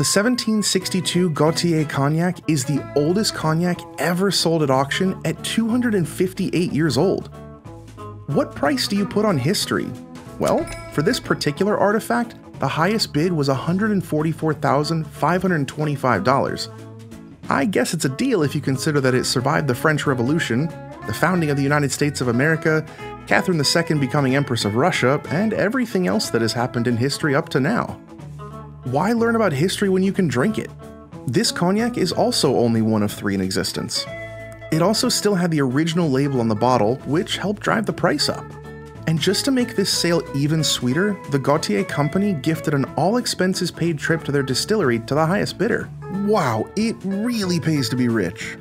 The 1762 Gautier cognac is the oldest cognac ever sold at auction at 258 years old. What price do you put on history? Well, for this particular artifact, the highest bid was $144,525. I guess it's a deal if you consider that it survived the French Revolution, the founding of the United States of America, Catherine II becoming Empress of Russia, and everything else that has happened in history up to now. Why learn about history when you can drink it? This cognac is also only one of three in existence. It also still had the original label on the bottle, which helped drive the price up. And just to make this sale even sweeter, the Gautier company gifted an all expenses paid trip to their distillery to the highest bidder. Wow, it really pays to be rich.